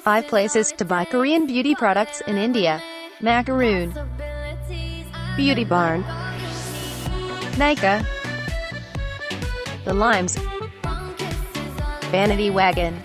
5 places to buy Korean beauty products in India. Macaroon. Beauty Barn. Nika. The Limes. Vanity Wagon.